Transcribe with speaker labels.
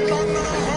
Speaker 1: 人张。